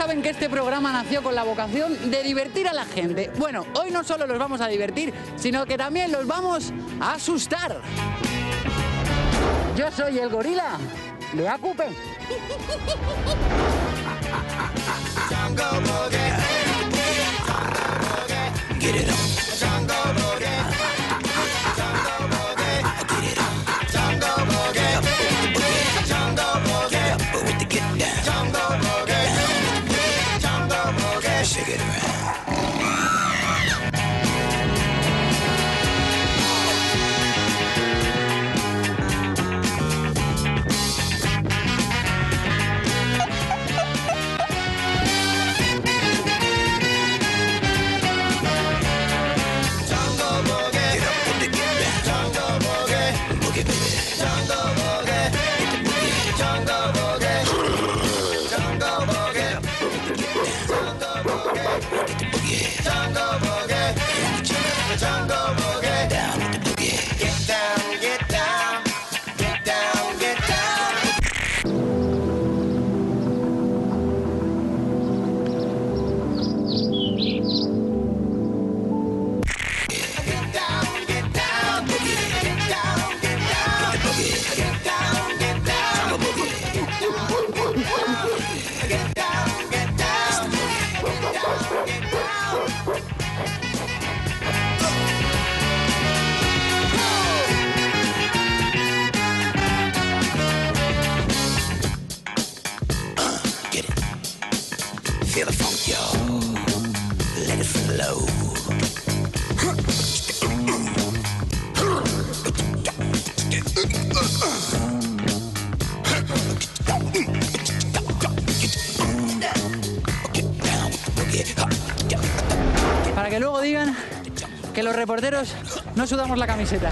saben que este programa nació con la vocación de divertir a la gente. Bueno, hoy no solo los vamos a divertir, sino que también los vamos a asustar. Yo soy el gorila de Acupe. Get it on. get around. Que luego digan que los reporteros no sudamos la camiseta.